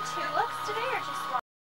Two looks today or just